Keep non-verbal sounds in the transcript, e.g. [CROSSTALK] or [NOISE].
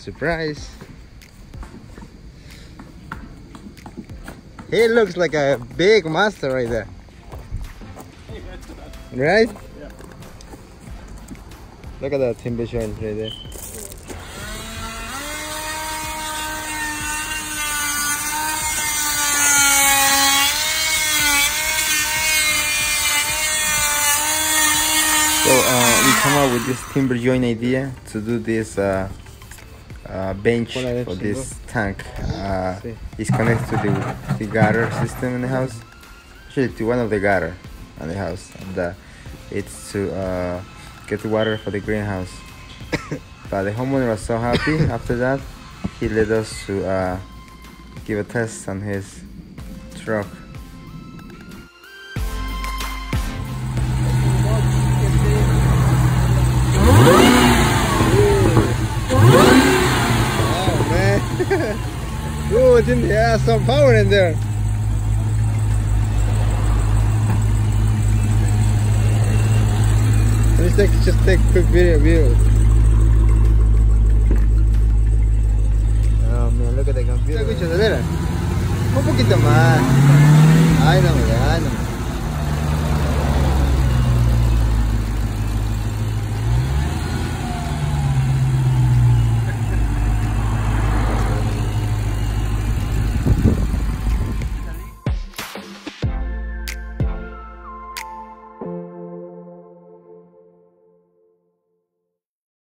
Surprise! He looks like a big monster right there. Right? Yeah. Look at that timber joint right there. So uh, we come up with this timber joint idea to do this uh, uh, bench for this tank. Uh. It's connected to the, the gutter system in the house. Actually, to one of the gutter in the house. And uh, it's to uh, get the water for the greenhouse. [COUGHS] but the homeowner was so happy after that, he led us to uh, give a test on his truck. Man. Ooh, it's in there. some power in there. Let me take, just take quick video view. Oh man, look at the computer. Un poquito más. Ay, no da, no.